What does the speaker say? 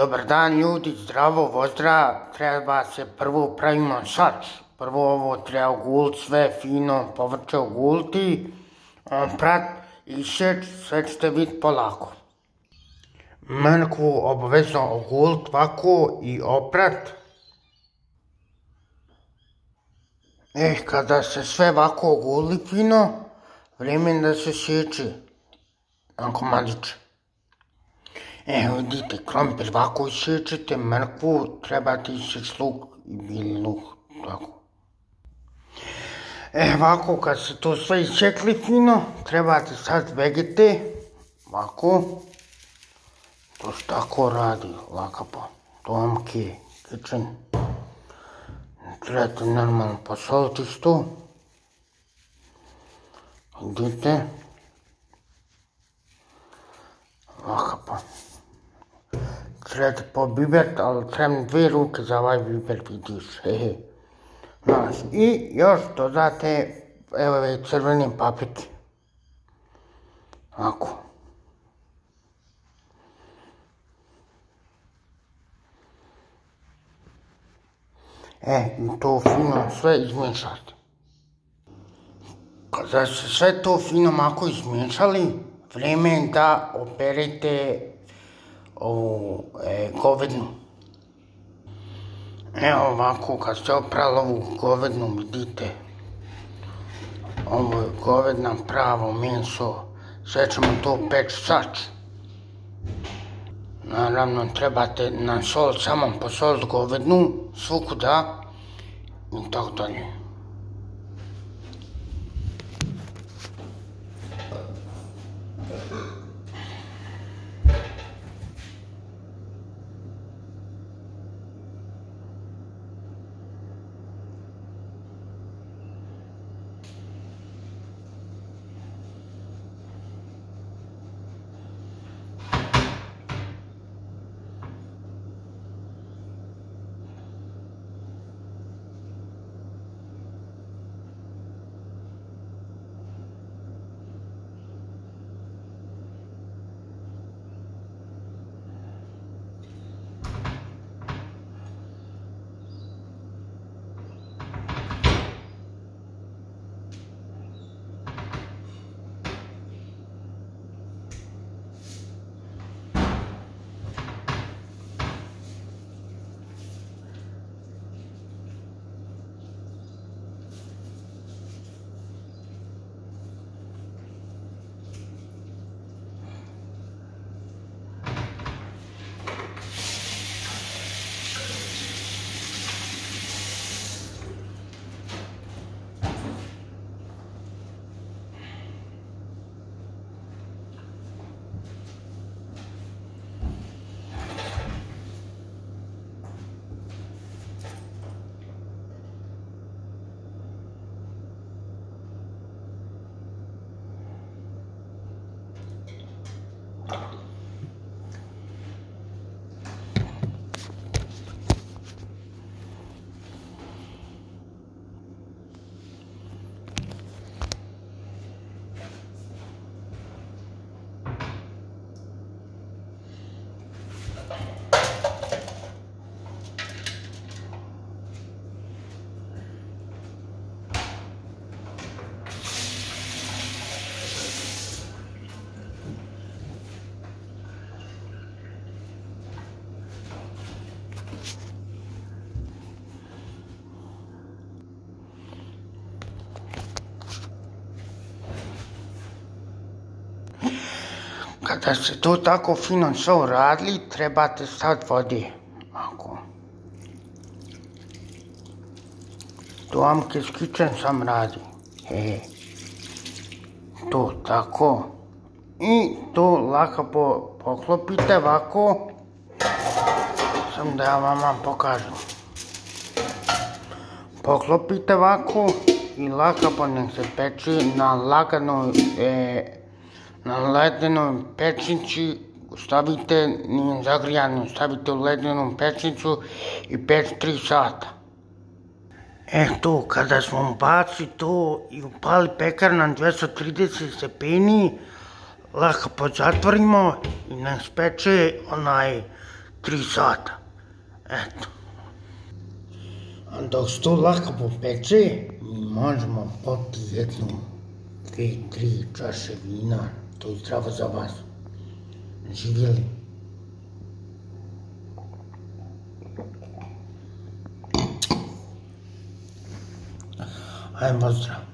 Dobar dan ljudi, zdravo, pozdrav, treba se prvo pravimo sač. Prvo ovo treba ogult sve fino, povrće ogulti, prat i šeć, sve ćete vidjeti polako. Mrkvu obavezno ogult ovako i oprat. E, kada se sve ovako oguli fino, vrijeme da se sjeće na komadiće. Evo vidite, krompir ovako isječete, mrkvu, trebate isjeći luk i bili luk, tako. E, ovako, kad se to sve isjekli fino, trebate sad vegete, ovako. To se tako radi, lakapo, tomke, kitchen. Trebate normalno posoliti isto. Vidite. Lakapo trebate po biber, ali trebam dvije ruke za ovaj biber, vidiš. Znaš, i još dodate, evo ove crvene paprike. Ovako. E, to fino sve izmiješate. Kada ste sve to fino mako izmiješali, vrijeme je da operete ovu e, govednu. Evo ovako, kad ste oprali ovu govednu, vidite, ovo je govedna pravo meso, sve ćemo to peći sač. Naravno, trebate na sol samo posoliti govednu, svukuda i tako dalje. Kada ste to tako fino sve uradili, trebate sad vode. Ako. To Amke Kitchen sam radi. He. To tako. I to lako po, poklopite ovako. Sam da ja vama pokažem. Poklopite ovako i lako nek se na laganoj e, na ledenom pečnici stavite, nije zagrijano, stavite u ledenom pečnicu i peć 3 sata. E to, kada smo baci to i upali pekar na 230 stepeni, lako pozatvorimo i nas peče onaj 3 sata. Eto. A dok se to lako popeče, mi možemo popiti jednu, dve, tri čaše vina. To je zdravo za vas. Živjeli. Ajmo zdravo.